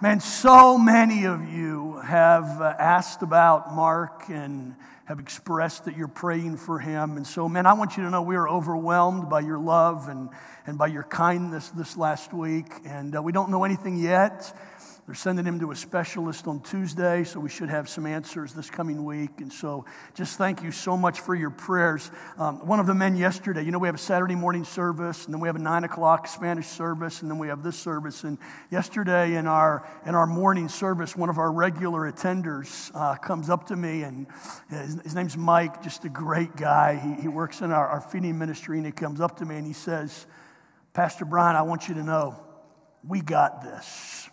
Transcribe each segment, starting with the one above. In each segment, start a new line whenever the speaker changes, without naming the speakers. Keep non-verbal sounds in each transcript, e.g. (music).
Man, so many of you have uh, asked about Mark and have expressed that you're praying for him. And so, man, I want you to know we are overwhelmed by your love and, and by your kindness this last week. And uh, we don't know anything yet. They're sending him to a specialist on Tuesday, so we should have some answers this coming week. And so just thank you so much for your prayers. Um, one of the men yesterday, you know, we have a Saturday morning service, and then we have a nine o'clock Spanish service, and then we have this service. And yesterday in our, in our morning service, one of our regular attenders uh, comes up to me, and his, his, name's Mike, just a great guy. He, he works in our, our feeding ministry, and he comes up to me and he says, Pastor Brian, I want you to know, we got this.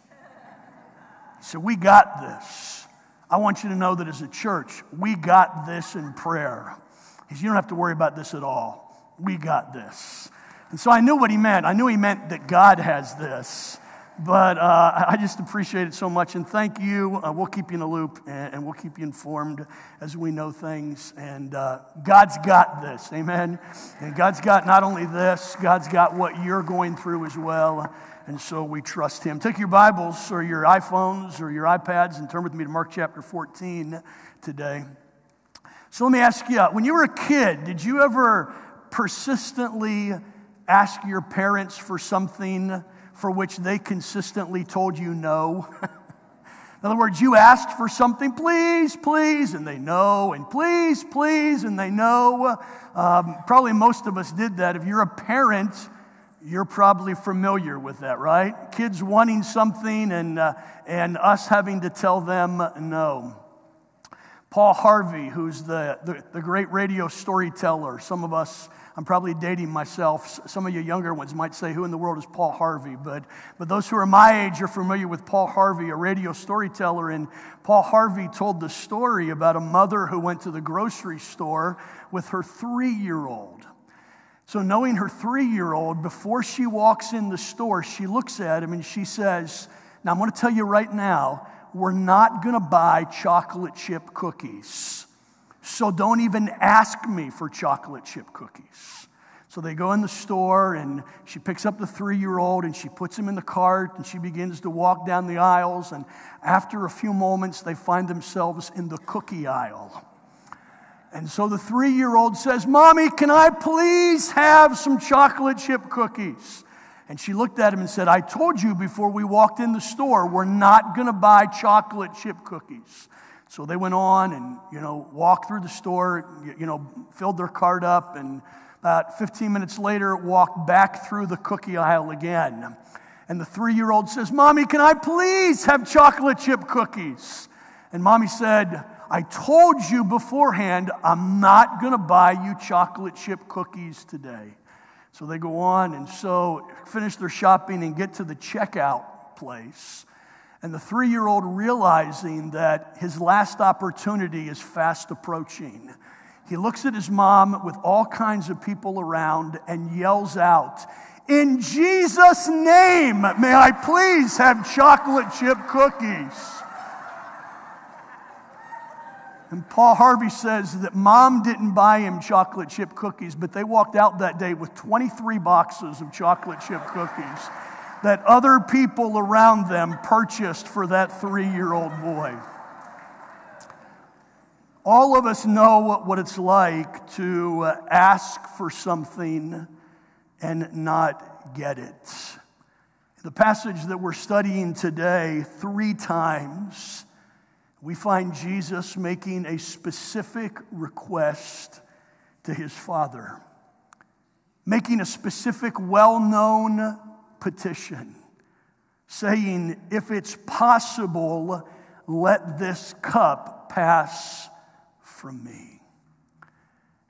So we got this. I want you to know that as a church, we got this in prayer. Said, You don't have to worry about this at all. We got this. And so I knew what he meant. I knew he meant that God has this. But uh, I just appreciate it so much. And thank you. Uh, we'll keep you in the loop and, and, we'll keep you informed as we know things. And uh, God's got this. Amen. And God's got not only this, God's got what you're going through as well. And so we trust him. Take your Bibles or your iPhones or your iPads and turn with me to Mark chapter 14 today. So let me ask you when you were a kid, did you ever persistently ask your parents for something for which they consistently told you no? (laughs) In other words, you asked for something, please, please, and they know, and please, please, and they know. Um, probably most of us did that. If you're a parent, you're probably familiar with that, right? Kids wanting something and, uh, and us having to tell them no. Paul Harvey, who's the, the, the, great radio storyteller, some of us, I'm probably dating myself. Some of you younger ones might say, Who in the world is Paul Harvey? But, but those who are my age are familiar with Paul Harvey, a radio storyteller. And Paul Harvey told the story about a mother who went to the grocery store with her three year old. So, knowing her three year old, before she walks in the store, she looks at him and she says, Now, I'm going to tell you right now, we're not going to buy chocolate chip cookies. So, don't even ask me for chocolate chip cookies. So, they go in the store and she picks up the three year old and she puts him in the cart and she begins to walk down the aisles. And after a few moments, they find themselves in the cookie aisle. And so the three year old says, Mommy, can I please have some chocolate chip cookies? And she looked at him and said, I told you before we walked in the store, we're not going to buy chocolate chip cookies. So they went on and, you know, walked through the store, you know, filled their cart up, and about 15 minutes later, walked back through the cookie aisle again. And the three year old says, Mommy, can I please have chocolate chip cookies? And mommy said, I told you beforehand, I'm not going to buy you chocolate chip cookies today. So they go on and so finish their shopping and get to the checkout place. And the three year old realizing that his last opportunity is fast approaching, he looks at his mom with all kinds of people around and yells out, In Jesus' name, may I please have chocolate chip cookies? And Paul Harvey says that mom didn't buy him chocolate chip cookies, but they walked out that day with 23 boxes of chocolate chip cookies that other people around them purchased for that three year old boy. All of us know what it's like to uh, ask for something and not get it. The passage that we're studying today, three times, we find Jesus making a specific request to his Father, making a specific, well known petition, saying, If it's possible, let this cup pass from me.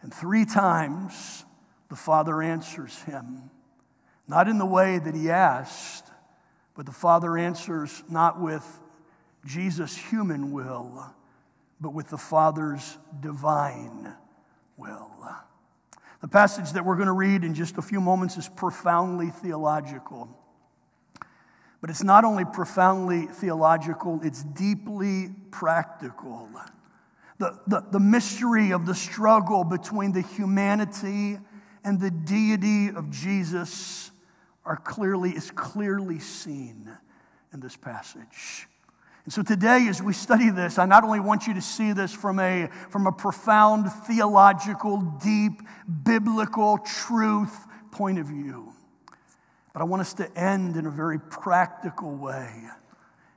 And three times the Father answers him, not in the way that he asked, but the Father answers not with Jesus' human will, but with the Father's divine will. The passage that we're going to read in just a few moments is profoundly theological. But it's not only profoundly theological, it's deeply practical. The, the, the mystery of the struggle between the humanity and the deity of Jesus are clearly, is clearly seen in this passage. And so today, as we study this, I not only want you to see this from a, from a profound theological, deep, biblical truth point of view, but I want us to end in a very practical way.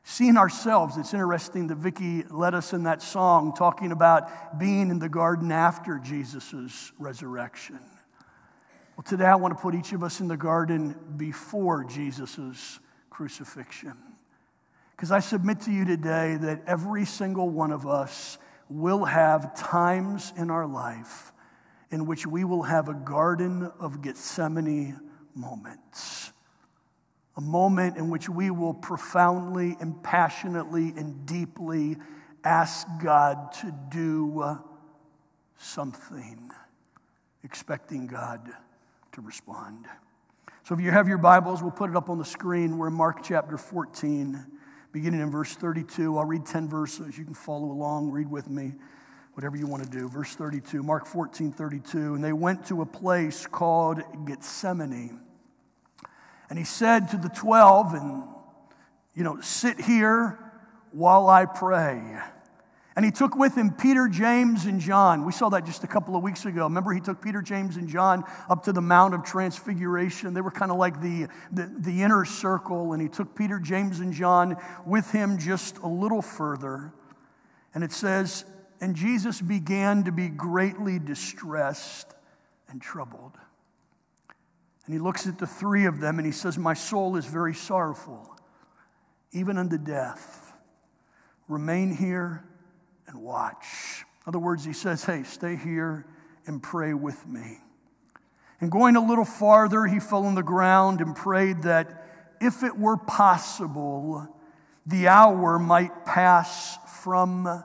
Seeing ourselves, it's interesting that Vicki led us in that song talking about being in the garden after Jesus' resurrection. Well, today I want to put each of us in the garden before Jesus' crucifixion. Because I submit to you today that every single one of us will have times in our life in which we will have a Garden of Gethsemane moments, A moment in which we will profoundly and passionately and deeply ask God to do something, expecting God to respond. So if you have your Bibles, we'll put it up on the screen. We're in Mark chapter 14 beginning in verse 32. I'll read 10 verses. You can follow along, read with me, whatever you want to do. Verse 32, Mark 14, 32. And they went to a place called Gethsemane. And he said to the 12, and, you know, sit here while I pray. And he took with him Peter, James, and John. We saw that just a couple of weeks ago. Remember, he took Peter, James, and John up to the Mount of Transfiguration. They were kind of like the, the, the, inner circle. And he took Peter, James, and John with him just a little further. And it says, And Jesus began to be greatly distressed and troubled. And he looks at the three of them and he says, My soul is very sorrowful, even unto death. Remain here and watch. In other words, he says, Hey, stay here and pray with me. And going a little farther, he fell on the ground and prayed that if it were possible, the hour might pass from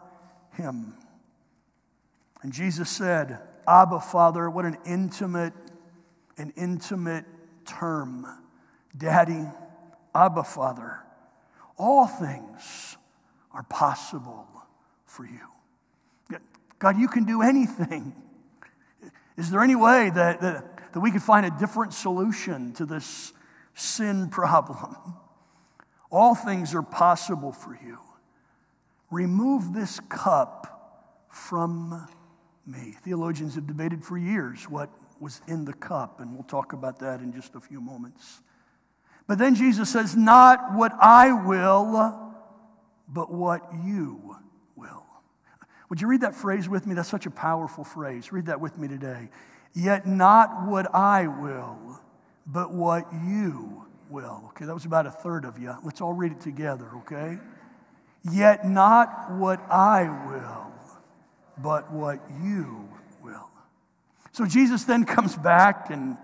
him. And Jesus said, Abba, Father, what an intimate, an intimate term. Daddy, Abba, Father, all things are possible for you. God, you can do anything. Is there any way that, that, that we could find a different solution to this sin problem? All things are possible for you. Remove this cup from me. Theologians have debated for years what was in the cup, and we'll talk about that in just a few moments. But then Jesus says, Not what I will, but what you would you read that phrase with me? That's such a powerful phrase. Read that with me today. Yet not what I will, but what you will. Okay, that was about a third of you. Let's all read it together, okay? Yet not what I will, but what you will. So Jesus then comes back and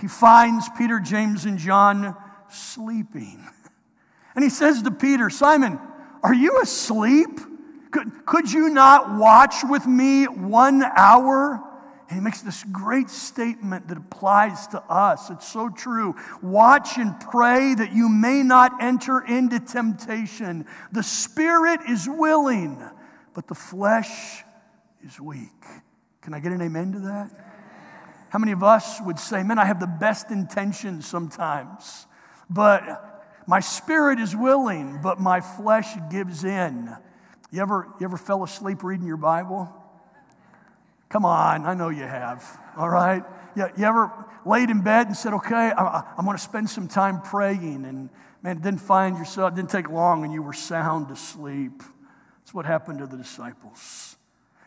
he finds Peter, James, and John sleeping. (laughs) And he says to Peter, Simon, are you asleep? Could, could you not watch with me one hour? And he makes this great statement that applies to us. It's so true. Watch and pray that you may not enter into temptation. The spirit is willing, but the flesh is weak. Can I get an amen to that? How many of us would say, Man, I have the best intentions sometimes, but my spirit is willing, but my flesh gives in. You ever, you ever fell asleep reading your Bible? Come on, I know you have, all right? You, you ever laid in bed and said, okay, I, I'm going to spend some time praying, and man, didn't find yourself, didn't take long, and you were sound asleep. That's what happened to the disciples.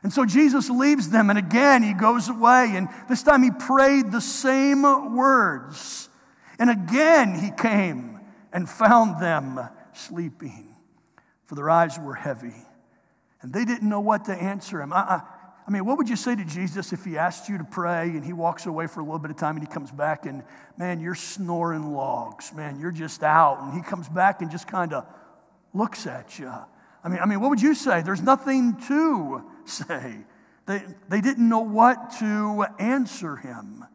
And so Jesus leaves them, and again he goes away, and this time he prayed the same words. And again he came and found them sleeping, for their eyes were heavy. And they didn't know what to answer him. I, I, mean, what would you say to Jesus if he asked you to pray and he walks away for a little bit of time and he comes back and, man, you're snoring logs. Man, you're just out. And he comes back and just kind of looks at you. I mean, I mean, what would you say? There's nothing to say. They, they didn't know what to answer him.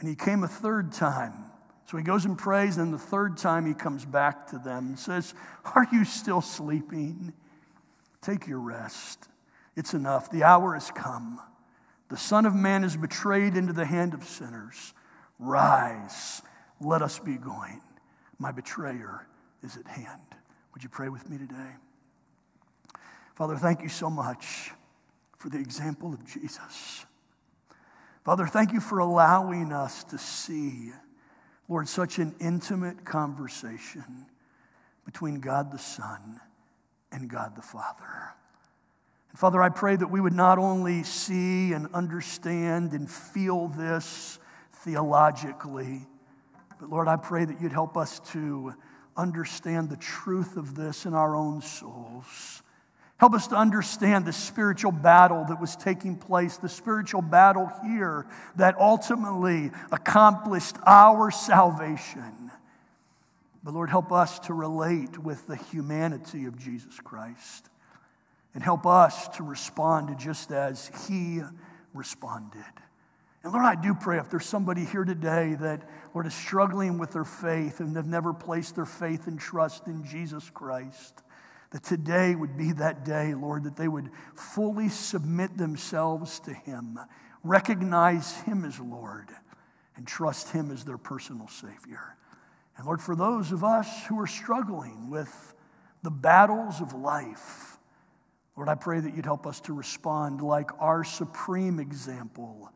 And he came a third time. So he goes and prays, and the third time he comes back to them and says, Are you still sleeping? Take your rest. It's enough. The hour has come. The Son of Man is betrayed into the hand of sinners. Rise, let us be going. My betrayer is at hand. Would you pray with me today? Father, thank you so much for the example of Jesus. Father, thank you for allowing us to see, Lord, such an intimate conversation between God the Son and God the Father. And Father, I pray that we would not only see and understand and feel this theologically, but Lord, I pray that you'd help us to understand the truth of this in our own souls. Help us to understand the spiritual battle that was taking place, the spiritual battle here that ultimately accomplished our salvation. But Lord, help us to relate with the humanity of Jesus Christ and help us to respond just as He responded. And Lord, I do pray if there's somebody here today that, Lord, is struggling with their faith and they've never placed their faith and trust in Jesus Christ, that today would be that day, Lord, that they would fully submit themselves to Him, recognize Him as Lord, and trust Him as their personal Savior. And Lord, for those of us who are struggling with the battles of life, Lord, I pray that you'd help us to respond like our supreme example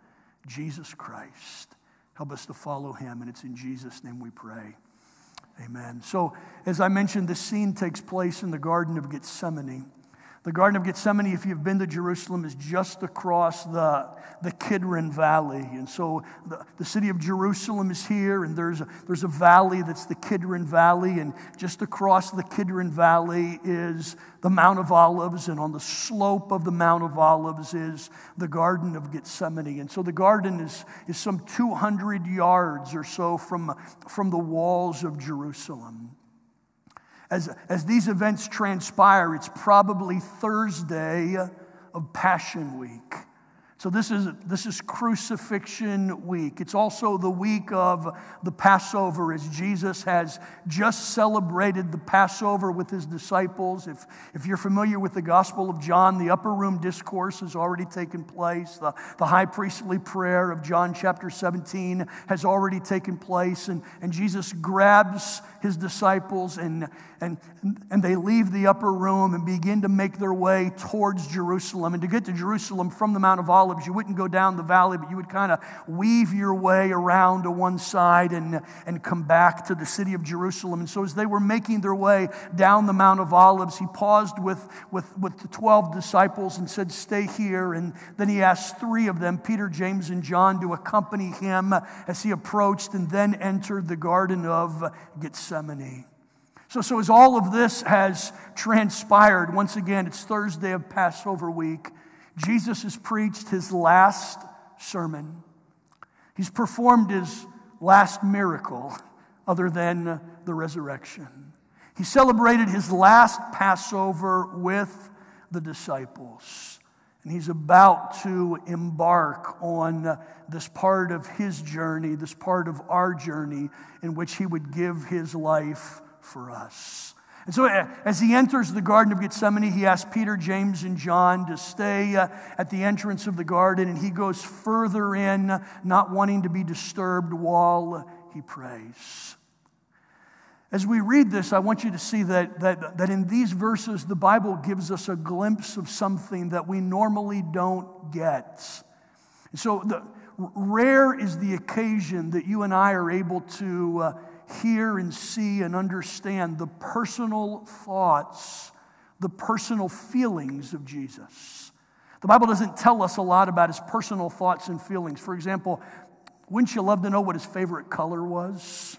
Jesus Christ. Help us to follow him, and it's in Jesus' name we pray. Amen. So, as I mentioned, the scene takes place in the Garden of Gethsemane. The Garden of Gethsemane, if you've been to Jerusalem, is just across the, the Kidron Valley. And so the, the city of Jerusalem is here, and there's a, there's a valley that's the Kidron Valley. And just across the Kidron Valley is the Mount of Olives. And on the slope of the Mount of Olives is the Garden of Gethsemane. And so the garden is, is some 200 yards or so from, from the walls of Jerusalem as, as these events transpire, it's probably Thursday of Passion Week. So this is, this is crucifixion week. It's also the week of the Passover as Jesus has just celebrated the Passover with his disciples. If, if you're familiar with the Gospel of John, the upper room discourse has already taken place. The, the high priestly prayer of John chapter 17 has already taken place. And, and Jesus grabs his disciples and, and, and they leave the upper room and begin to make their way towards Jerusalem. And to get to Jerusalem from the Mount of Olives, You wouldn't go down the valley, but you would kind of weave your way around to one side and, and come back to the city of Jerusalem. And so, as they were making their way down the Mount of Olives, he paused with, with, with the 12 disciples and said, Stay here. And then he asked three of them, Peter, James, and John, to accompany him as he approached and then entered the Garden of Gethsemane. So, so as all of this has transpired, once again, it's Thursday of Passover week. Jesus has preached his last sermon. He's performed his last miracle, other than the resurrection. He celebrated his last Passover with the disciples. And he's about to embark on this part of his journey, this part of our journey, in which he would give his life for us. And so, uh, as he enters the Garden of Gethsemane, he asks Peter, James, and John to stay uh, at the entrance of the garden, and he goes further in, not wanting to be disturbed while he prays. As we read this, I want you to see that, that, that in these verses, the Bible gives us a glimpse of something that we normally don't get. So, the, rare is the occasion that you and I are able to. Uh, hear and see and understand the personal thoughts, the personal feelings of Jesus. The Bible doesn't tell us a lot about his personal thoughts and feelings. For example, wouldn't you love to know what his favorite color was?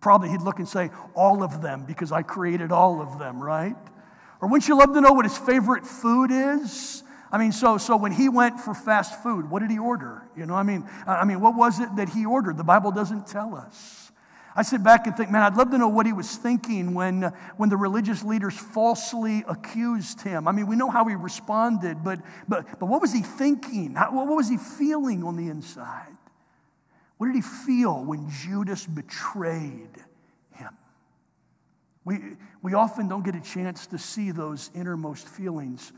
Probably he'd look and say, All of them, because I created all of them, right? Or wouldn't you love to know what his favorite food is? I mean, so, so when he went for fast food, what did he order? You know, I mean, I mean, what was it that he ordered? The Bible doesn't tell us. I sit back and think, man, I'd love to know what he was thinking when, when the religious leaders falsely accused him. I mean, we know how he responded, but, but, but what was he thinking? How, what was he feeling on the inside? What did he feel when Judas betrayed him? We, we often don't get a chance to see those innermost feelings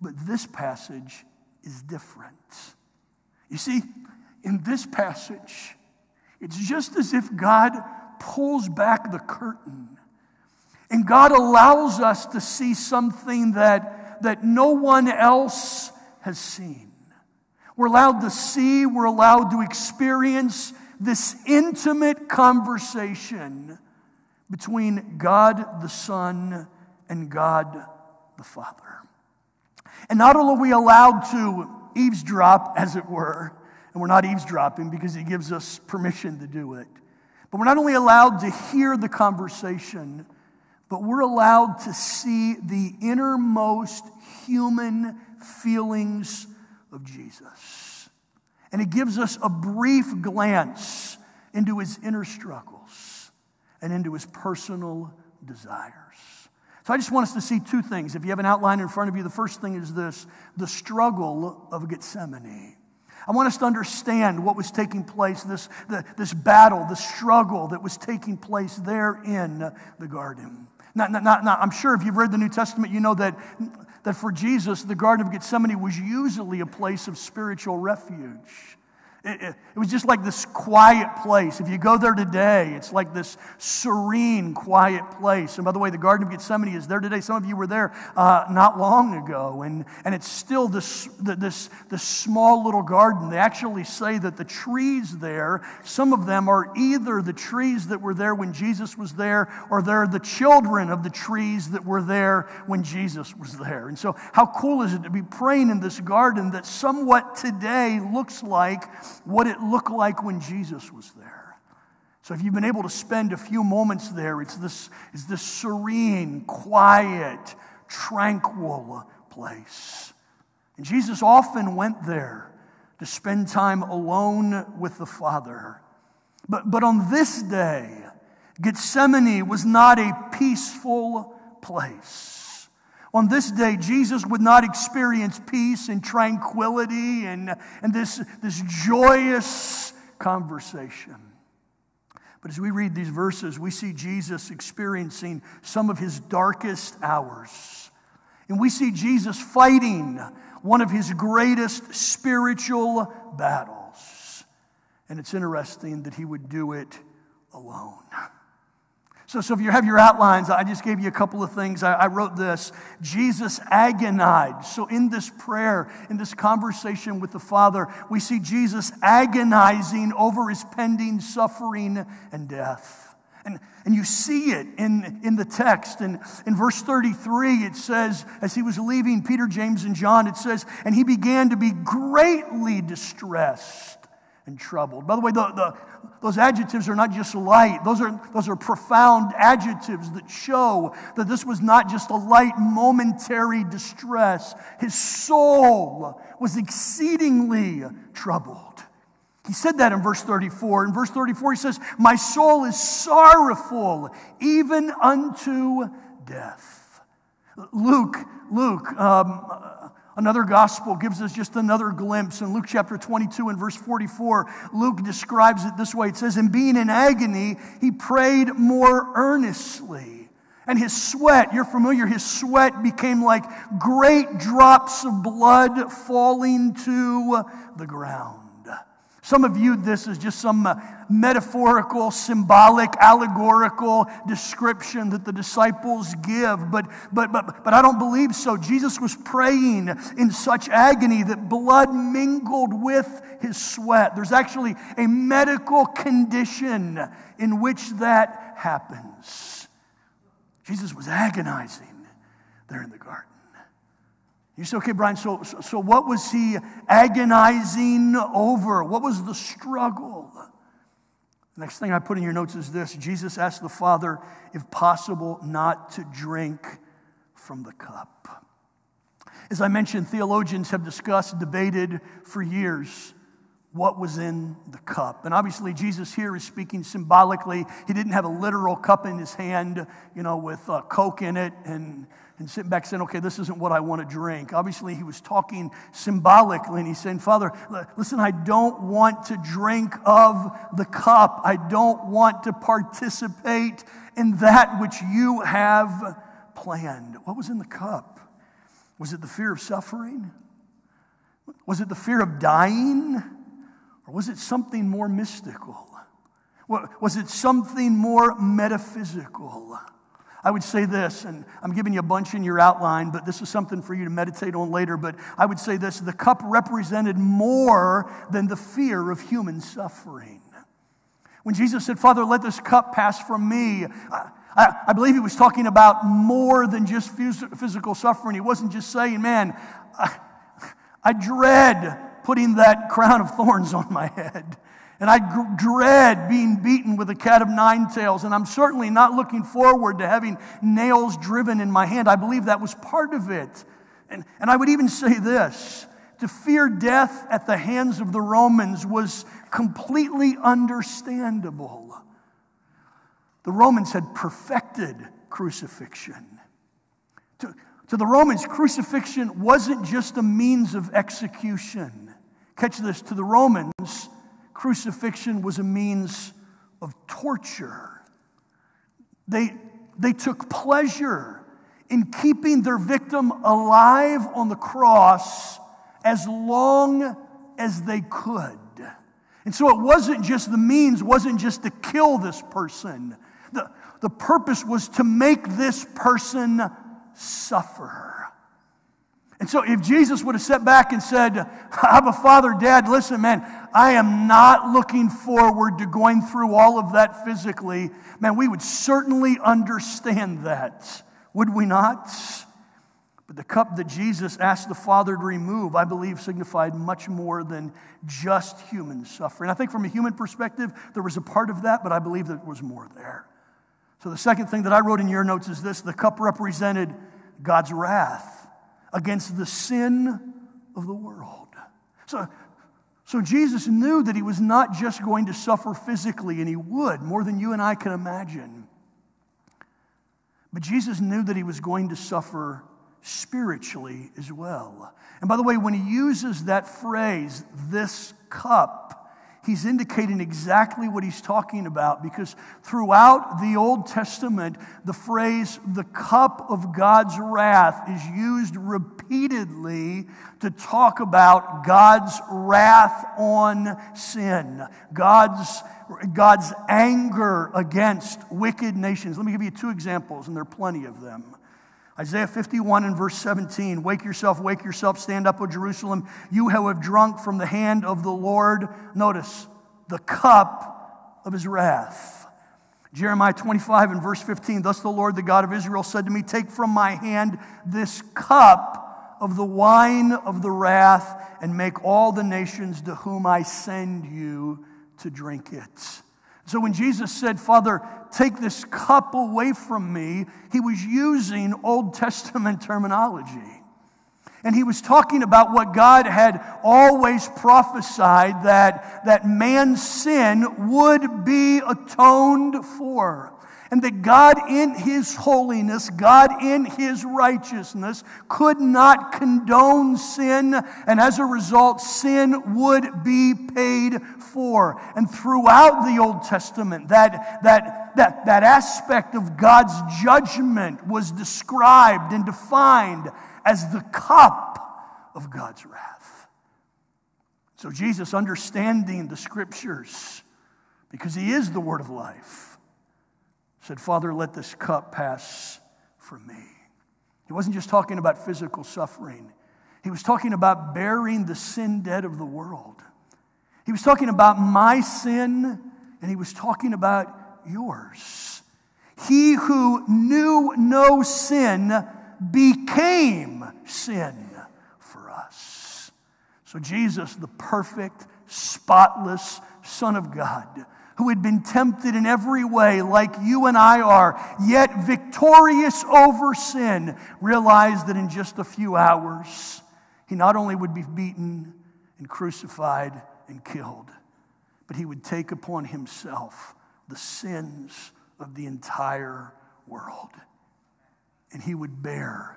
but this passage is different. You see, in this passage, it's just as if God pulls back the curtain. And God allows us to see something that, that no one else has seen. We're allowed to see, we're allowed to experience this intimate conversation between God the Son and God the Father. And not only are we allowed to eavesdrop, as it were, and we're not eavesdropping because He gives us permission to do it, but we're not only allowed to hear the conversation, but we're allowed to see the innermost human feelings of Jesus. And it gives us a brief glance into his inner struggles and into his personal desires. So I just want us to see two things. If you have an outline in front of you, the first thing is this the struggle of Gethsemane. I want us to understand what was taking place, this, the, this battle, the struggle that was taking place there in the garden. Now, now, now, I'm sure if you've read the New Testament, you know that, that for Jesus, the Garden of Gethsemane was usually a place of spiritual refuge. It, it, it, was just like this quiet place. If you go there today, it's like this serene, quiet place. And by the way, the Garden of Gethsemane is there today. Some of you were there uh, not long ago, and, and it's still this, this, this small little garden. They actually say that the trees there, some of them are either the trees that were there when Jesus was there, or they're the children of the trees that were there when Jesus was there. And so, how cool is it to be praying in this garden that somewhat today looks like what it looked like when Jesus was there. So if you've been able to spend a few moments there, it's this, it's this serene, quiet, tranquil place. And Jesus often went there to spend time alone with the Father. But, but on this day, Gethsemane was not a peaceful place. On this day, Jesus would not experience peace and tranquility and, and this, this joyous conversation. But as we read these verses, we see Jesus experiencing some of his darkest hours. And we see Jesus fighting one of his greatest spiritual battles. And it's interesting that he would do it alone. So, so if you have your outlines, I just gave you a couple of things. I, I, wrote this Jesus agonized. So, in this prayer, in this conversation with the Father, we see Jesus agonizing over his pending suffering and death. And, and you see it in, in the text. And in verse 33, it says, as he was leaving Peter, James, and John, it says, and he began to be greatly distressed and troubled. By the way, the, the, those adjectives are not just light, those are, those are profound adjectives that show that this was not just a light, momentary distress. His soul was exceedingly troubled. He said that in verse 34. In verse 34, he says, My soul is sorrowful, even unto death. Luke, Luke, um, Another gospel gives us just another glimpse. In Luke chapter 22 and verse 44, Luke describes it this way It says, And being in agony, he prayed more earnestly. And his sweat, you're familiar, his sweat became like great drops of blood falling to the ground. Some have viewed this as just some uh, metaphorical, symbolic, allegorical description that the disciples give, but, but, but, but I don't believe so. Jesus was praying in such agony that blood mingled with his sweat. There's actually a medical condition in which that happens. Jesus was agonizing there in the garden. You say, okay, Brian, so, so, so what was he agonizing over? What was the struggle? The next thing I put in your notes is this Jesus asked the Father, if possible, not to drink from the cup. As I mentioned, theologians have discussed, debated for years what was in the cup. And obviously, Jesus here is speaking symbolically. He didn't have a literal cup in his hand, you know, with uh, Coke in it and and sitting back saying, okay, this isn't what I want to drink. Obviously, he was talking symbolically and he's saying, Father, listen, I don't want to drink of the cup. I don't want to participate in that which you have planned. What was in the cup? Was it the fear of suffering? Was it the fear of dying? Or was it something more mystical? Was it something more metaphysical? I would say this, and I'm giving you a bunch in your outline, but this is something for you to meditate on later. But I would say this the cup represented more than the fear of human suffering. When Jesus said, Father, let this cup pass from me, I, I, believe he was talking about more than just physical suffering. He wasn't just saying, man, I, I dread putting that crown of thorns on my head. And I dread being beaten with a cat of nine tails. And I'm certainly not looking forward to having nails driven in my hand. I believe that was part of it. And, and I would even say this to fear death at the hands of the Romans was completely understandable. The Romans had perfected crucifixion. To, to the Romans, crucifixion wasn't just a means of execution. Catch this to the Romans, crucifixion was a means of torture. They, they took pleasure in keeping their victim alive on the cross as long as they could. And so it wasn't just the means, wasn't just to kill this person. The, the purpose was to make this person suffer. And so, if Jesus would have sat back and said, I'm a father, dad, listen, man, I am not looking forward to going through all of that physically, man, we would certainly understand that, would we not? But the cup that Jesus asked the Father to remove, I believe, signified much more than just human suffering. I think from a human perspective, there was a part of that, but I believe there was more there. So, the second thing that I wrote in your notes is this the cup represented God's wrath against the sin of the world. So, so Jesus knew that he was not just going to suffer physically, and he would, more than you and I can imagine. But Jesus knew that he was going to suffer spiritually as well. And by the way, when he uses that phrase, this cup, he's indicating exactly what he's talking about because throughout the Old Testament, the phrase the cup of God's wrath is used repeatedly to talk about God's wrath on sin, God's, God's anger against wicked nations. Let me give you two examples, and there are plenty of them. Isaiah 51 and verse 17 Wake yourself, wake yourself, stand up, O Jerusalem, you who have drunk from the hand of the Lord. Notice, the cup of his wrath. Jeremiah 25 and verse 15 Thus the Lord, the God of Israel, said to me, Take from my hand this cup of the wine of the wrath, and make all the nations to whom I send you to drink it. So when Jesus said, Father, take this cup away from me, he was using Old (laughs) Testament terminology. And he was talking about what God had always prophesied that, that man's sin would be atoned for and that God in His holiness, God in His righteousness, could not condone sin, and as a result, sin would be paid for. And throughout the Old Testament, that, that, that, that aspect of God's judgment was described and defined as the cup of God's wrath. So, Jesus, understanding the scriptures, because He is the Word of life, said, Father, let this cup pass from me. He wasn't just talking about physical suffering, he was talking about bearing the sin debt of the world. He was talking about my sin, and he was talking about yours. He who knew no sin became sin for us. So, Jesus, the perfect, spotless Son of God, who had been tempted in every way, like you and I are, yet victorious over sin, realized that in just a few hours, he not only would be beaten and crucified and killed, but he would take upon himself the sins of the entire world. And he would bear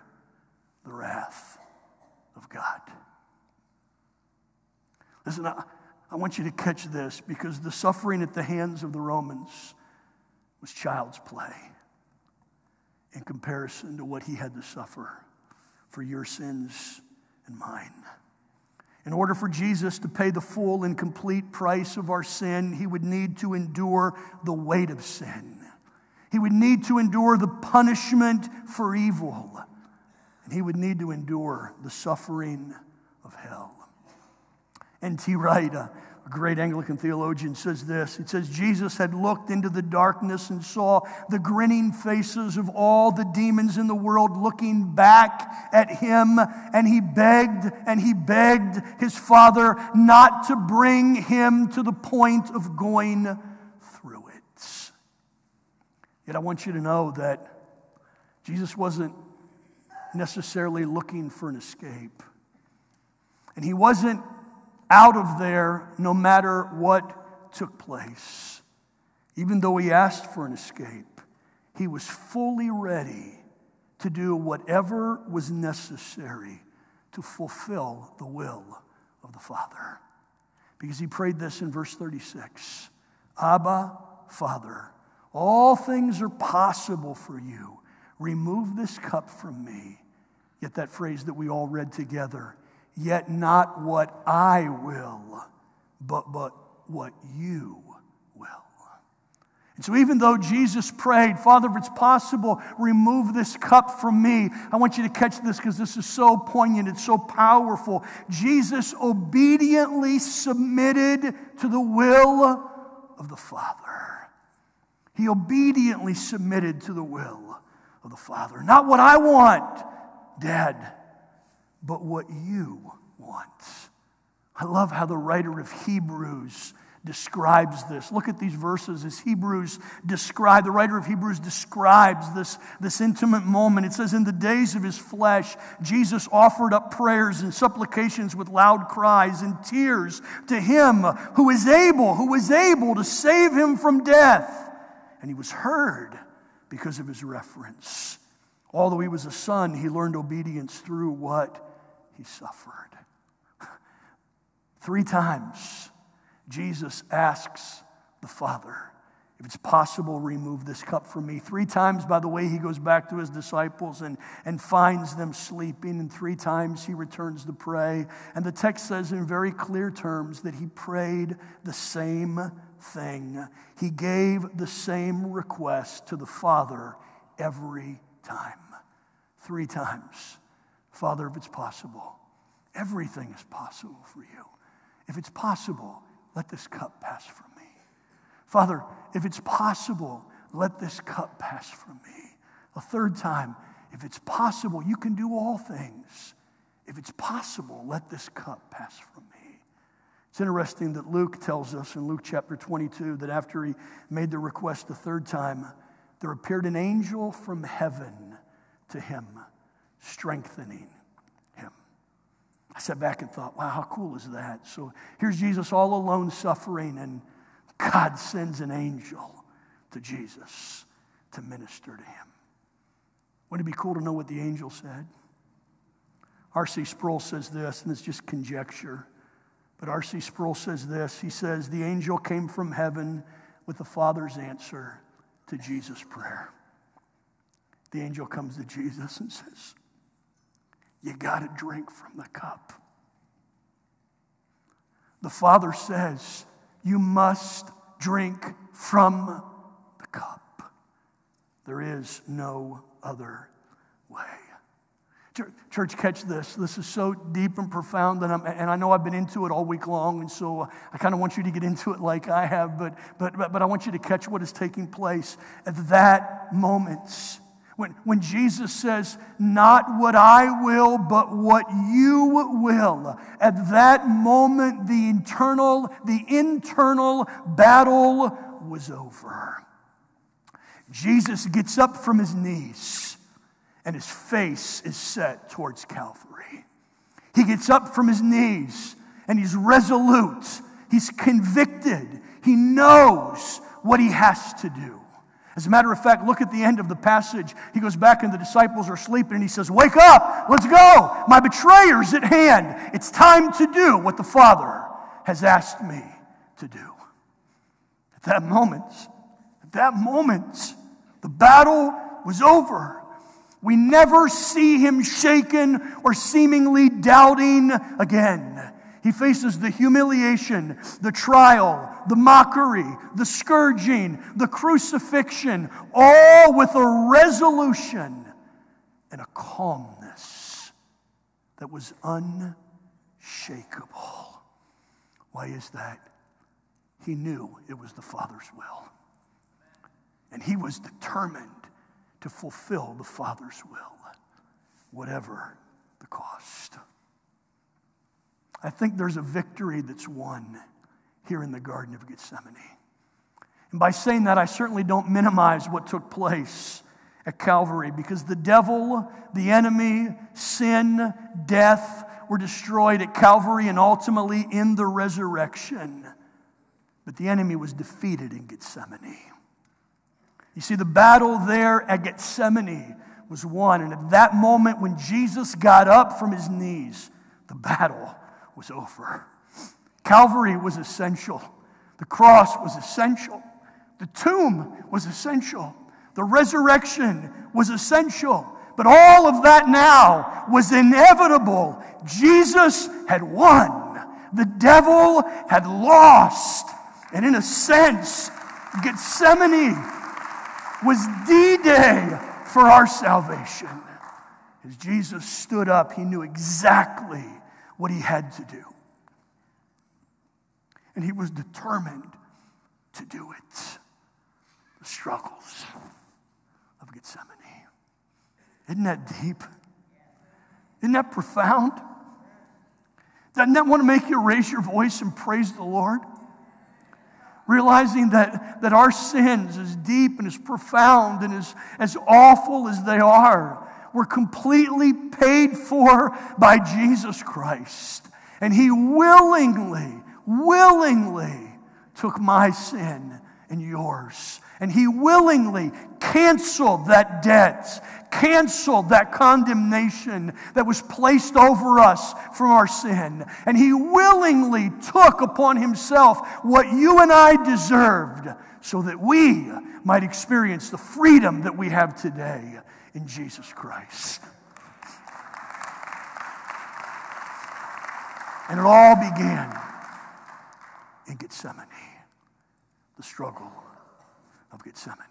the wrath of God. Listen, I want you to catch this because the suffering at the hands of the Romans was child's play in comparison to what he had to suffer for your sins and mine. In order for Jesus to pay the full and complete price of our sin, he would need to endure the weight of sin. He would need to endure the punishment for evil. And he would need to endure the suffering of hell. N.T. Wright, a great Anglican theologian, says this. It says, Jesus had looked into the darkness and saw the grinning faces of all the demons in the world looking back at him, and he begged and he begged his Father not to bring him to the point of going through it. Yet I want you to know that Jesus wasn't necessarily looking for an escape. And he wasn't out of there no matter what took place. Even though he asked for an escape, he was fully ready to do whatever was necessary to fulfill the will of the Father. Because he prayed this in verse 36 Abba, Father, all things are possible for you. Remove this cup from me. Yet that phrase that we all read together Yet not what I will, but, but what you will. And so, even though Jesus prayed, Father, if it's possible, remove this cup from me, I want you to catch this because this is so poignant, it's so powerful. Jesus obediently submitted to the will of the Father. He obediently submitted to the will of the Father. Not what I want, Dad but what you want. I love how the writer of Hebrews describes this. Look at these verses as Hebrews describe, the writer of Hebrews describes this, this intimate moment. It says, In the days of his flesh, Jesus offered up prayers and supplications with loud cries and tears to him who is able, who is able to save him from death. And he was heard because of his reference. Although he was a son, he learned obedience through what? He suffered. Three times, Jesus asks the Father, if it's possible, remove this cup from me. Three times, by the way, he goes back to his disciples and, and finds them sleeping. And three times he returns to pray. And the text says in very clear terms that he prayed the same thing. He gave the same request to the Father every time. Three times. Father, if it's possible, everything is possible for you. If it's possible, let this cup pass from me. Father, if it's possible, let this cup pass from me. A third time, if it's possible, you can do all things. If it's possible, let this cup pass from me. It's interesting that Luke tells us in Luke chapter 22 that after he made the request the third time, there appeared an angel from heaven to him strengthening him. I sat back and thought, wow, how cool is that? So here's Jesus all alone suffering, and God sends an angel to Jesus to minister to him. Wouldn't it be cool to know what the angel said? R.C. Sproul says this, and it's just conjecture. But R.C. Sproul says this He says, The angel came from heaven with the Father's answer to Jesus' prayer. The angel comes to Jesus and says, you got to drink from the cup. The Father says, You must drink from the cup. There is no other way. Church, catch this. This is so deep and profound, and, and, i know I've been into it all week long, and so uh, I kind of want you to get into it like I have, but, but, but, but I want you to catch what is taking place at that moment when, when Jesus says, Not what I will, but what you will, at that moment, the internal, the internal battle was over. Jesus gets up from his knees and his face is set towards Calvary. He gets up from his knees and he's resolute, he's convicted, he knows what he has to do. As a matter of fact, look at the end of the passage. He goes back and the disciples are sleeping and he says, Wake up, let's go. My betrayer's at hand. It's time to do what the Father has asked me to do. At that moment, at that moment, the battle was over. We never see him shaken or seemingly doubting again. He faces the humiliation, the trial, the mockery, the scourging, the crucifixion, all with a resolution and a calmness that was unshakable. Why is that? He knew it was the Father's will. And he was determined to fulfill the Father's will, whatever the cost. I think there's a victory that's won here in the Garden of Gethsemane. And by saying that, I certainly don't minimize what took place at Calvary because the devil, the enemy, sin, death were destroyed at Calvary and ultimately in the resurrection. But the enemy was defeated in Gethsemane. You see, the battle there at Gethsemane was won. And at that moment, when Jesus got up from his knees, the battle was over. Calvary was essential. The cross was essential. The tomb was essential. The resurrection was essential. But all of that now was inevitable. Jesus had won. The devil had lost. And in a sense, Gethsemane was D Day for our salvation. As Jesus stood up, he knew exactly what he had to do. And he was determined to do it. The struggles of Gethsemane. Isn't that deep? Isn't that profound? Doesn't that want to make you raise your voice and praise the Lord? Realizing that, that our sins, as deep and as profound and as, as awful as they are, were completely paid for by Jesus Christ. And He willingly, willingly took my sin and yours. And He willingly canceled that debt, canceled that condemnation that was placed over us from our sin. And He willingly took upon Himself what you and I deserved so that we might experience the freedom that we have today in Jesus Christ. And it all began in Gethsemane, the struggle of Gethsemane.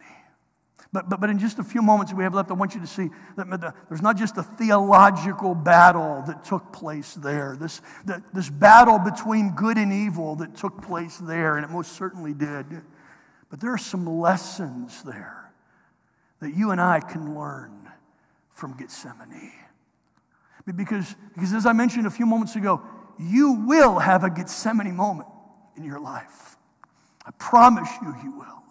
But, but, but in just a few moments we have left, I want you to see that there's not just a theological battle that took place there, this, the, this battle between good and evil that took place there, and it most certainly did. But there are some lessons there that you and I can learn from Gethsemane. Because, because as I mentioned a few moments ago, you will have a Gethsemane moment in your life. I promise you, you will.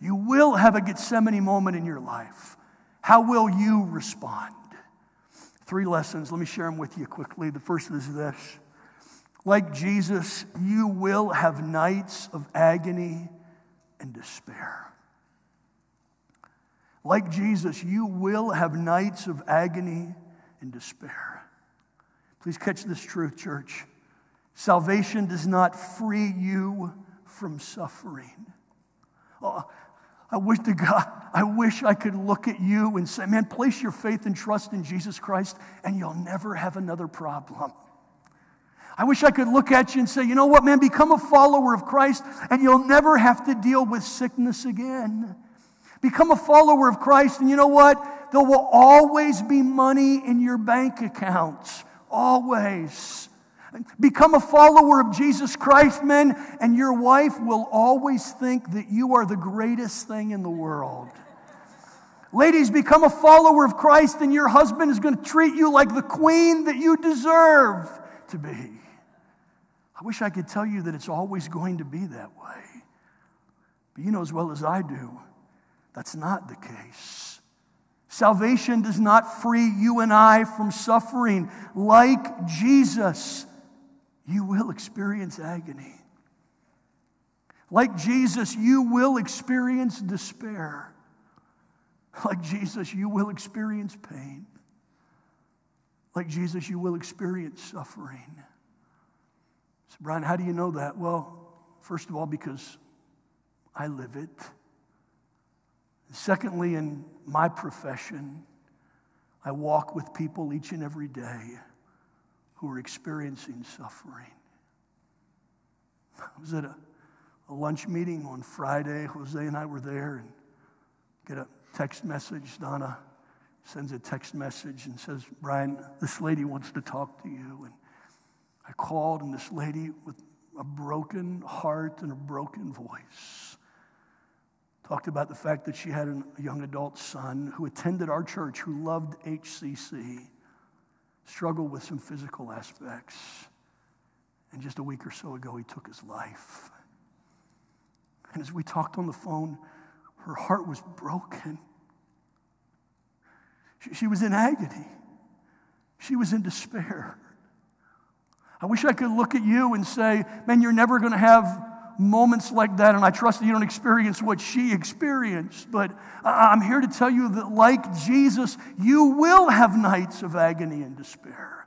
You will have a Gethsemane moment in your life. How will you respond? Three lessons. Let me share them with you quickly. The first is this like Jesus, you will have nights of agony and despair. Like Jesus, you will have nights of agony and despair. Please catch this truth, church. Salvation does not free you from suffering. Oh, I wish to God, I wish I could look at you and say, man, place your faith and trust in Jesus Christ and you'll never have another problem. I wish I could look at you and say, you know what, man, become a follower of Christ and you'll never have to deal with sickness again. Become a follower of Christ, and you know what? There will always be money in your bank accounts. Always. Become a follower of Jesus Christ, men, and your wife will always think that you are the greatest thing in the world. Ladies, become a follower of Christ, and your husband is going to treat you like the queen that you deserve to be. I wish I could tell you that it's always going to be that way. But you know as well as I do that's not the case. Salvation does not free you and I from suffering. Like Jesus, you will experience agony. Like Jesus, you will experience despair. Like Jesus, you will experience pain. Like Jesus, you will experience suffering. So, Brian, how do you know that? Well, first of all, because I live it. Secondly, in my profession, I walk with people each and every day who are experiencing suffering. I was at a, a lunch meeting on Friday. Jose and I were there and get a text message. Donna sends a text message and says, Brian, this lady wants to talk to you. And I called, and this lady with a broken heart and a broken voice talked about the fact that she had a young adult son who attended our church, who loved HCC, struggled with some physical aspects. And just a week or so ago, he took his life. And as we talked on the phone, her heart was broken. She, she was in agony, she was in despair. I wish I could look at you and say, Man, you're never going to have moments like that, and I trust that you don't experience what she experienced. But I'm here to tell you that, like Jesus, you will have nights of agony and despair.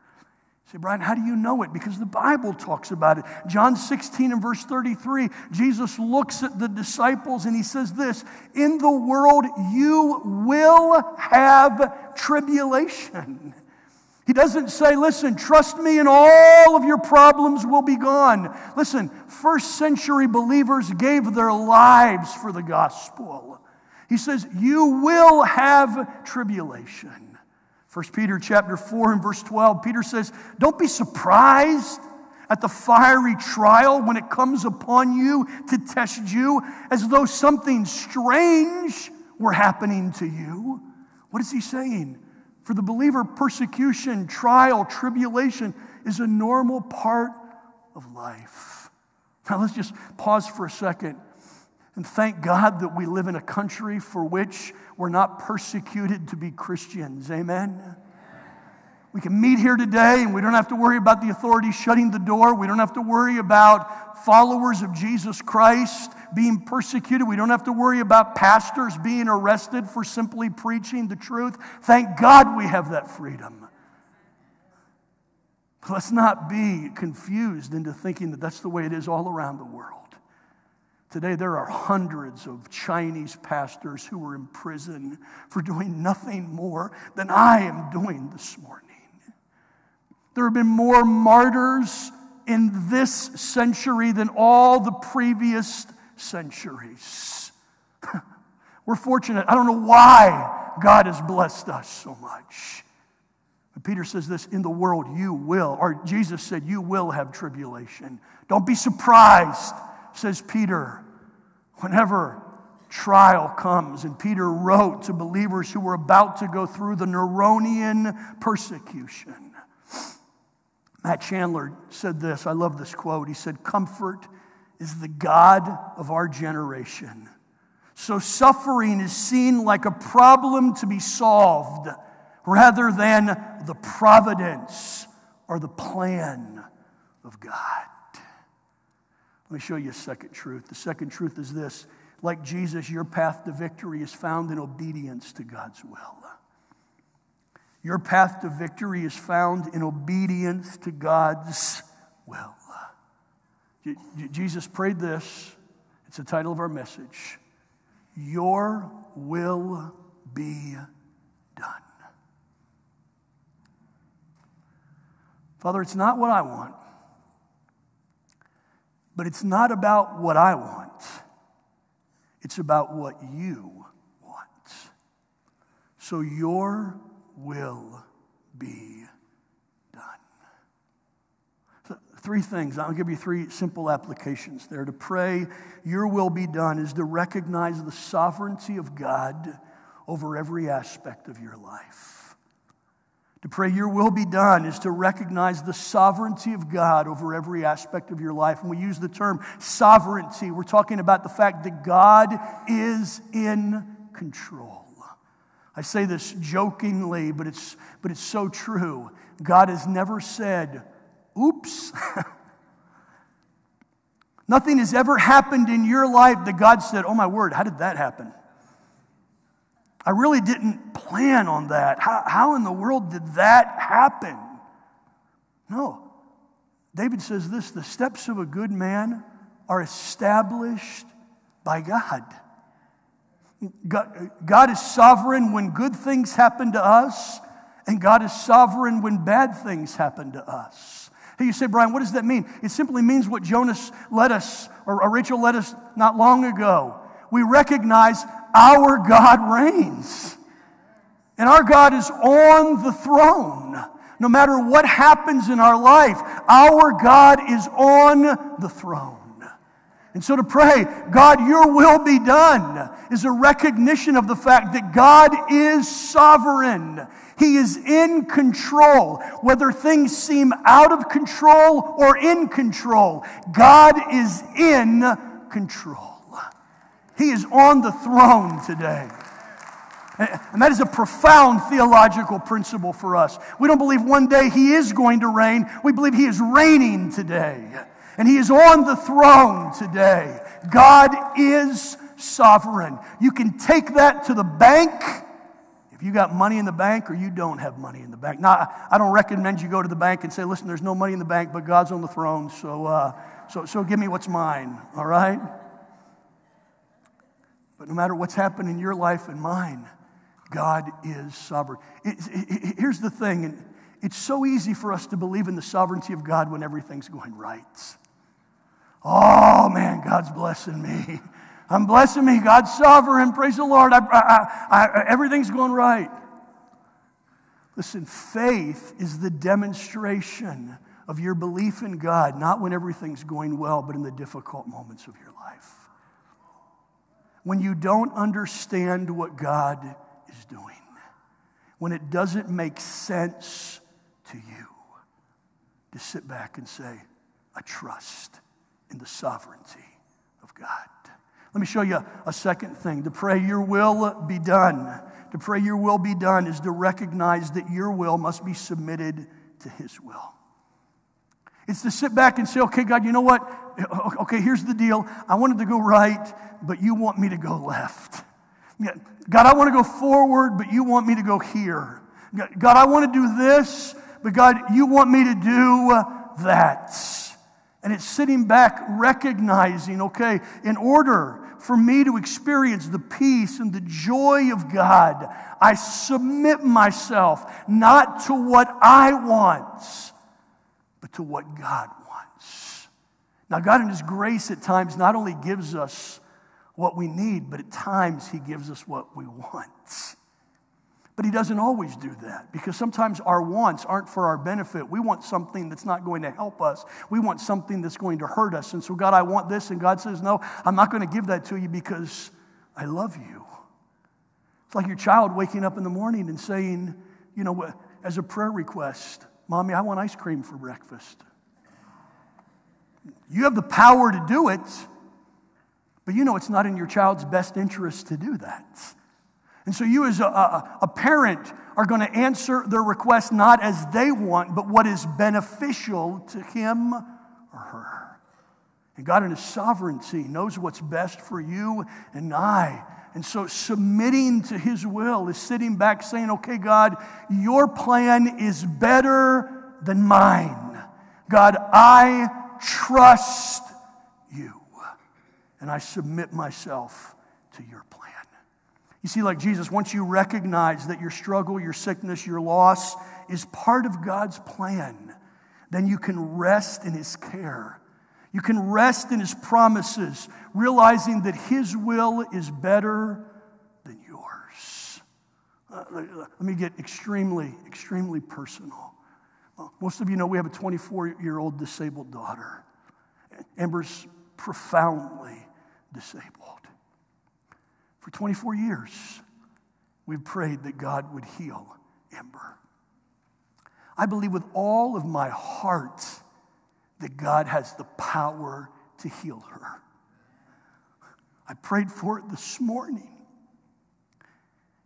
say, Brian, how do you know it? Because the Bible talks about it. John 16 and verse 33, Jesus looks at the disciples and he says this In the world you will have tribulation. He doesn't say, listen, trust me and all of your problems will be gone. Listen, first century believers gave their lives for the gospel. He says, you will have tribulation. 1 Peter chapter 4 and verse 12, Peter says, Don't be surprised at the fiery trial when it comes upon you to test you as though something strange were happening to you. What is he saying? For the believer, persecution, trial, tribulation is a normal part of life. Now, let's just pause for a second and thank God that we live in a country for which we're not persecuted to be Christians. Amen? We can meet here today and we don't have to worry about the authorities shutting the door. We don't have to worry about followers of Jesus Christ being persecuted. We don't have to worry about pastors being arrested for simply preaching the truth. Thank God we have that freedom. let's not be confused into thinking that that's the way it is all around the world. Today, there are hundreds of Chinese pastors who are in prison for doing nothing more than I am doing this morning. There have been more martyrs in this century than all the previous centuries. (laughs) We're fortunate. I don't know why God has blessed us so much. But Peter says this in the world you will, or Jesus said, you will have tribulation. Don't be surprised, says Peter, whenever trial comes. And Peter wrote to believers who were about to go through the Neronian persecution. Matt Chandler said this. I love this quote. He said, Comfort is the God of our generation. So suffering is seen like a problem to be solved rather than the providence or the plan of God. Let me show you a second truth. The second truth is this like Jesus, your path to victory is found in obedience to God's will. Your path to victory is found in obedience to God's will. Jesus prayed this. It's the title of our message Your will be done. Father, it's not what I want, but it's not about what I want, it's about what you want. So, your will be done. So three things. I'll give you three simple applications there. To pray, Your will be done, is to recognize the sovereignty of God over every aspect of your life. To pray, Your will be done, is to recognize the sovereignty of God over every aspect of your life. And we use the term sovereignty, we're talking about the fact that God is in control. I say this jokingly, but it's, but it's so true. God has never said, oops. (laughs) Nothing has ever happened in your life that God said, oh my word, how did that happen? I really didn't plan on that. How, how in the world did that happen? No. David says this the steps of a good man are established by God. God, God is sovereign when good things happen to us, and God is sovereign when bad things happen to us. Hey, you say, Brian, what does that mean? It simply means what Jonas led us, or, or Rachel led us not long ago. We recognize our God reigns. And our God is on the throne. No matter what happens in our life, our God is on the throne. And so to pray, God, your will be done, is a recognition of the fact that God is sovereign. He is in control. Whether things seem out of control or in control, God is in control. He is on the throne today. And that is a profound theological principle for us. We don't believe one day He is going to reign, we believe He is reigning today. And He is on the throne today. God is sovereign. You can take that to the bank if you got money in the bank or you don't have money in the bank. Now, I don't recommend you go to the bank and say, listen, there's no money in the bank, but God's on the throne, so, uh, so, so give me what's mine, all right? But no matter what's happened in your life and mine, God is sovereign. It, it, here's the thing, and it's so easy for us to believe in the sovereignty of God when everything's going right. Oh man, God's blessing me. I'm blessing me. God's sovereign. Praise the Lord. I, I, I, everything's going right. Listen, faith is the demonstration of your belief in God, not when everything's going well, but in the difficult moments of your life. When you don't understand what God is doing, when it doesn't make sense to you, to sit back and say, I trust in the sovereignty of God. Let me show you a second thing. To pray your will be done. To pray your will be done is to recognize that your will must be submitted to His will. It's to sit back and say, okay, God, you know what? Okay, here's the deal. I wanted to go right, but you want me to go left. God, I want to go forward, but you want me to go here. God, I want to do this, but God, you want me to do uh, that. And it's sitting back recognizing, okay, in order for me to experience the peace and the joy of God, I submit myself not to what I want, but to what God wants. Now, God, in His grace, at times, not only gives us what we need, but at times, He gives us what we want. But he doesn't always do that because sometimes our wants aren't for our benefit. We want something that's not going to help us. We want something that's going to hurt us. And so, God, I want this. And God says, No, I'm not going to give that to you because I love you. It's like your child waking up in the morning and saying, you know, as a prayer request, Mommy, I want ice cream for breakfast. You have the power to do it, but you know it's not in your child's best interest to do that. And so, you as a, a, a parent are going to answer their request not as they want, but what is beneficial to him or her. And God, in His sovereignty, knows what's best for you and I. And so, submitting to His will is sitting back saying, Okay, God, your plan is better than mine. God, I trust you. And I submit myself to your plan. You see, like Jesus, once you recognize that your struggle, your sickness, your loss is part of God's plan, then you can rest in His care. You can rest in His promises, realizing that His will is better than yours. Uh, let me get extremely, extremely personal. Uh, most of you know we have a 24 year old disabled daughter. Amber's profoundly disabled. For 24 years, we've prayed that God would heal Amber. I believe with all of my heart that God has the power to heal her. I prayed for it this morning.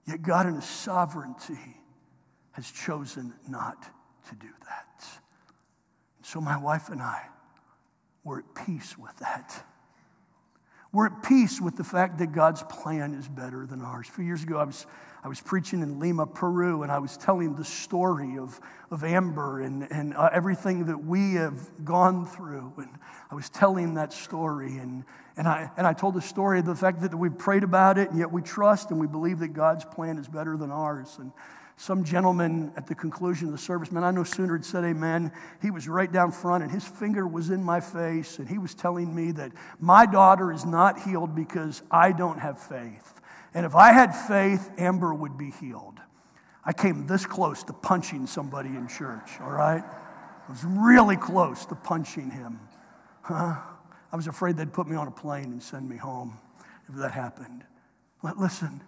Yet God, in His sovereignty, has chosen not to do that. So my wife and I were at peace with that. We're at peace with the fact that God's plan is better than ours. A few years ago, I was, I was preaching in Lima, Peru, and I was telling the story of, of Amber and, and uh, everything that we have gone through. And I was telling that story. And, and, I, and I told the story of the fact that we've prayed about it, and yet we trust and we believe that God's plan is better than ours. And Some gentleman at the conclusion of the service, man, I no sooner had said amen, he was right down front and his finger was in my face and he was telling me that my daughter is not healed because I don't have faith. And if I had faith, Amber would be healed. I came this close to punching somebody in church, all right? I was really close to punching him. Huh? I was afraid they'd put me on a plane and send me home if that happened. But Listen,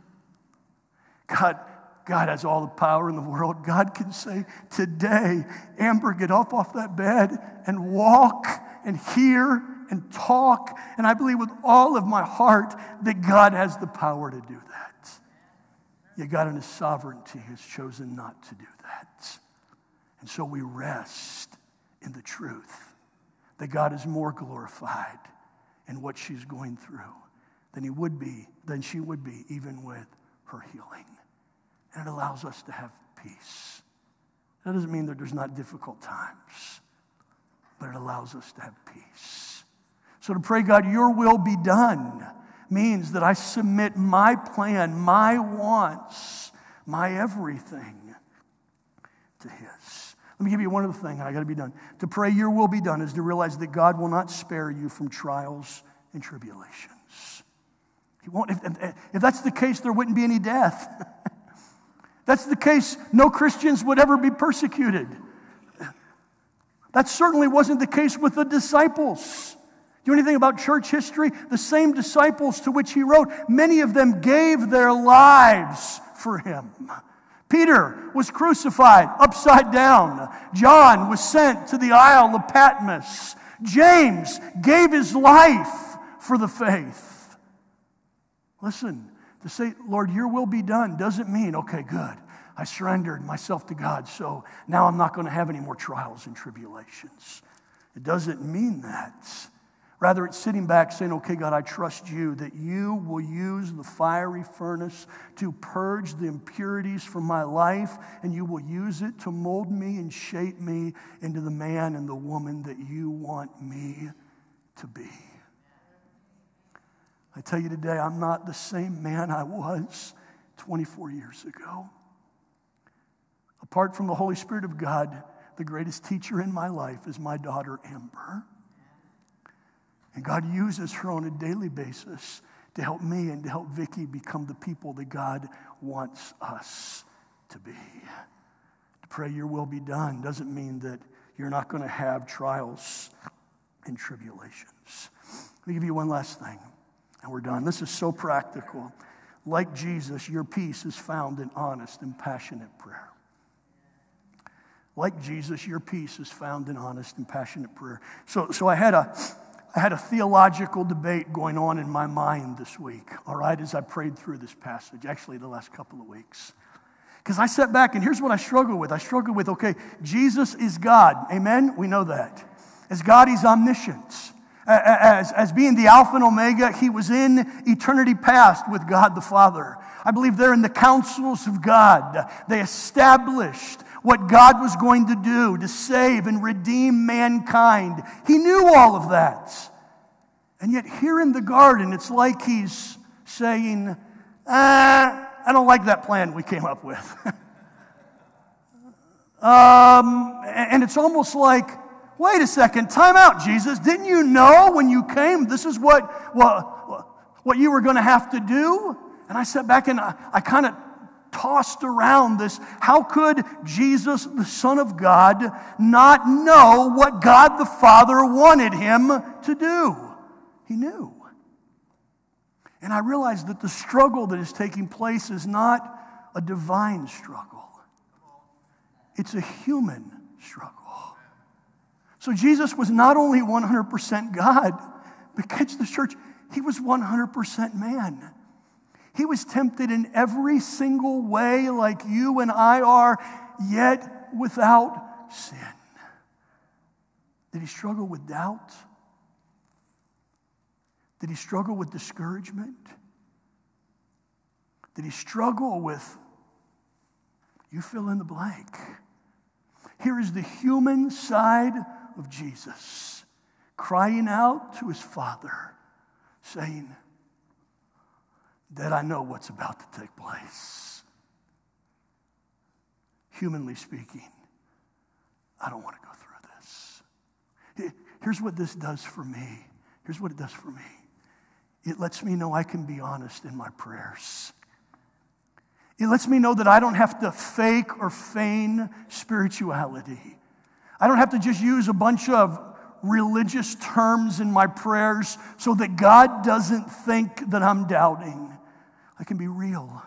God, God has all the power in the world. God can say, Today, Amber, get up off that bed and walk and hear and talk. And I believe with all of my heart that God has the power to do that. Yet God, in His sovereignty, has chosen not to do that. And so we rest in the truth that God is more glorified in what she's going through than he would be, than she would be, even with her healing. And it allows us to have peace. That doesn't mean that there's not difficult times, but it allows us to have peace. So to pray, God, your will be done means that I submit my plan, my wants, my everything to His. Let me give you one other thing, and I got to be done. To pray your will be done is to realize that God will not spare you from trials and tribulations. He won't, if, if that's the case, there wouldn't be any death. (laughs) that's the case, no Christians would ever be persecuted. That certainly wasn't the case with the disciples. Do you know anything about church history? The same disciples to which he wrote, many of them gave their lives for him. Peter was crucified upside down. John was sent to the Isle of Patmos. James gave his life for the faith. Listen, to say, Lord, your will be done doesn't mean, okay, good. I surrendered myself to God, so now I'm not going to have any more trials and tribulations. It doesn't mean that. Rather, it's sitting back saying, Okay, God, I trust you that you will use the fiery furnace to purge the impurities from my life, and you will use it to mold me and shape me into the man and the woman that you want me to be. I tell you today, I'm not the same man I was 24 years ago. Apart from the Holy Spirit of God, the greatest teacher in my life is my daughter, Amber. And God uses her on a daily basis to help me and to help Vicky become the people that God wants us to be. To pray your will be done doesn't mean that you're not going to have trials and tribulations. Let me give you one last thing, and we're done. This is so practical. Like Jesus, your peace is found in honest and passionate prayer. Like Jesus, your peace is found in honest and passionate prayer. So, so I had a I had a theological debate going on in my mind this week, all right, as I prayed through this passage, actually, the last couple of weeks. Because I sat back and here's what I struggle with. I struggle with, okay, Jesus is God. Amen? We know that. As God, He's omniscient. As, as being the Alpha and Omega, He was in eternity past with God the Father. I believe they're in the councils of God. They established what God was going to do to save and redeem mankind. He knew all of that. And yet, here in the garden, it's like he's saying, ah, I don't like that plan we came up with. (laughs) um, and it's almost like, wait a second, time out, Jesus. Didn't you know when you came this is what, what, what you were going to have to do? And I sat back and I, I kind of tossed around this. How could Jesus, the Son of God, not know what God the Father wanted him to do? He knew. And I realized that the struggle that is taking place is not a divine struggle, it's a human struggle. So Jesus was not only 100% God, but catch the church, he was 100% man. He was tempted in every single way, like you and I are, yet without sin. Did he struggle with doubt? Did he struggle with discouragement? Did he struggle with, you fill in the blank? Here is the human side of Jesus crying out to his Father, saying, that I know what's about to take place. humanly speaking, I don't want to go through this. Here's what this does for me. Here's what it does for me it lets me know I can be honest in my prayers. It lets me know that I don't have to fake or feign spirituality. I don't have to just use a bunch of religious terms in my prayers so that God doesn't think that I'm doubting. I can be real.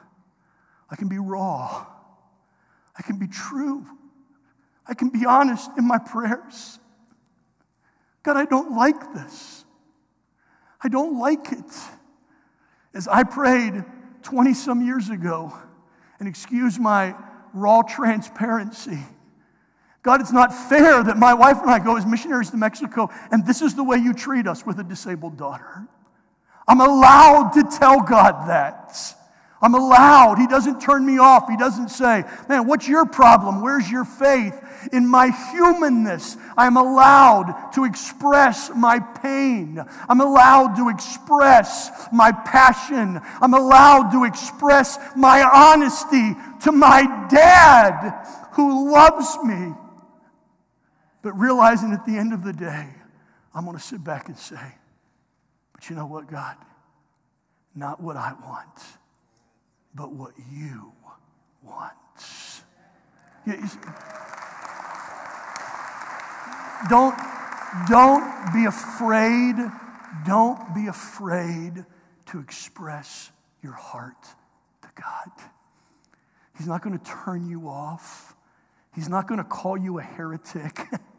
I can be raw. I can be true. I can be honest in my prayers. God, I don't like this. I don't like it. As I prayed 20 some years ago, and excuse my raw transparency. God, it's not fair that my wife and I go as missionaries to Mexico and this is the way you treat us with a disabled daughter. I'm allowed to tell God that. I'm allowed. He doesn't turn me off. He doesn't say, Man, what's your problem? Where's your faith? In my humanness, I'm allowed to express my pain. I'm allowed to express my passion. I'm allowed to express my honesty to my dad who loves me. But realizing at the end of the day, I'm going to sit back and say, But you know what, God? Not what I want but what you want. Don't, don't be afraid. Don't be afraid to express your heart to God. He's not going to turn you off. He's not going to call you a heretic. (laughs)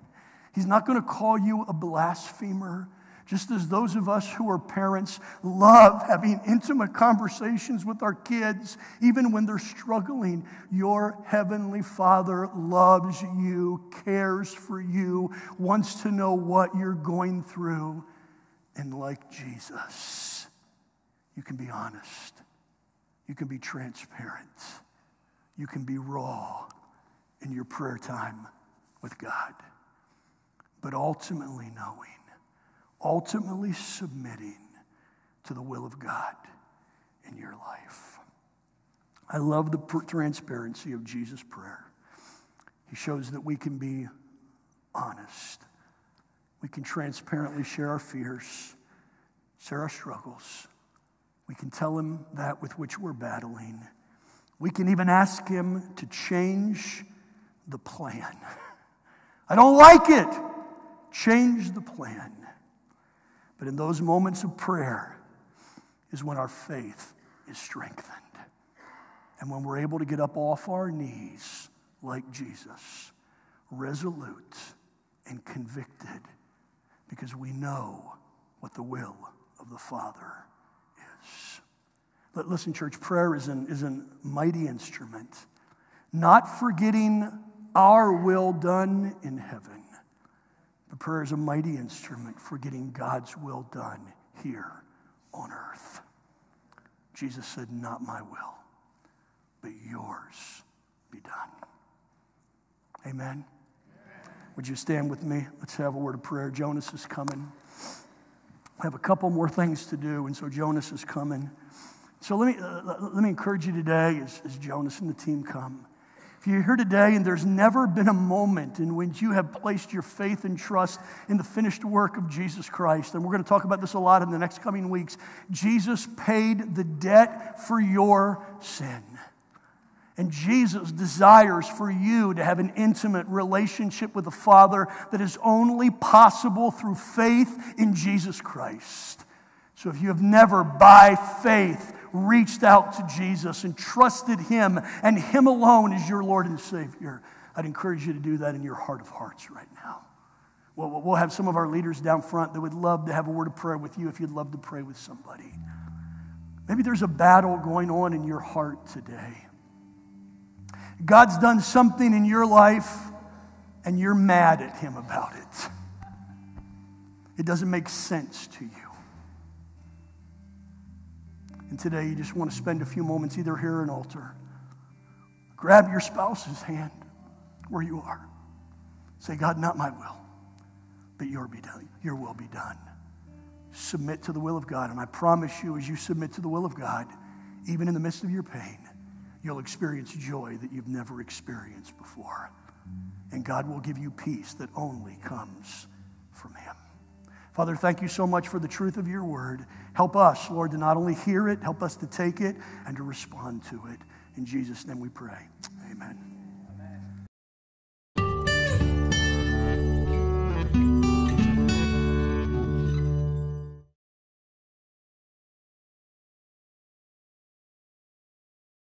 He's not going to call you a blasphemer. Just as those of us who are parents love having intimate conversations with our kids, even when they're struggling, your Heavenly Father loves you, cares for you, wants to know what you're going through. And like Jesus, you can be honest, you can be transparent, you can be raw in your prayer time with God. But ultimately, knowing ultimately submitting to the will of God in your life. I love the transparency of Jesus' prayer. He shows that we can be honest. We can transparently share our fears, share our struggles. We can tell him that with which we're battling. We can even ask him to change the plan. (laughs) I don't like it. Change the plan. But in those moments of prayer is when our faith is strengthened. And when we're able to get up off our knees like Jesus, resolute and convicted, because we know what the will of the Father is. But listen, church, prayer is an, is a mighty instrument, not forgetting our will done in heaven prayer is a mighty instrument for getting God's will done here on earth. Jesus said, Not my will, but yours be done. Amen. Amen. Would you stand with me? Let's have a word of prayer. Jonas is coming. I have a couple more things to do, and so Jonas is coming. So let me, uh, let me encourage you today as, as Jonas and the team come. If you're here today and there's never been a moment in which you have placed your faith and trust in the finished work of Jesus Christ, and we're going to talk about this a lot in the next coming weeks, Jesus paid the debt for your sin. And Jesus desires for you to have an intimate relationship with the Father that is only possible through faith in Jesus Christ. So if you have never, by faith, reached out to Jesus and trusted Him and Him alone as your Lord and Savior, I'd encourage you to do that in your heart of hearts right now. Well, we'll have some of our leaders down front that would love to have a word of prayer with you if you'd love to pray with somebody. Maybe there's a battle going on in your heart today. God's done something in your life and you're mad at Him about it. It doesn't make sense to you. And today you just want to spend a few moments either here or an altar. Grab your spouse's hand where you are. Say, God, not my will, but your be done. Your will be done. Submit to the will of God. And I promise you, as you submit to the will of God, even in the midst of your pain, you'll experience joy that you've never experienced before. And God will give you peace that only comes from Him. Father, thank you so much for the truth of your word. Help us, Lord, to not only hear it, help us to take it and to respond to it. In Jesus' name we pray. Amen.